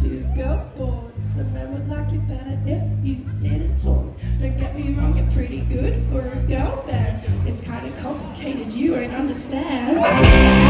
to go sports. A man would like it better if you didn't talk. Don't get me wrong, you're pretty good for a girl band. It's kind of complicated, you won't understand.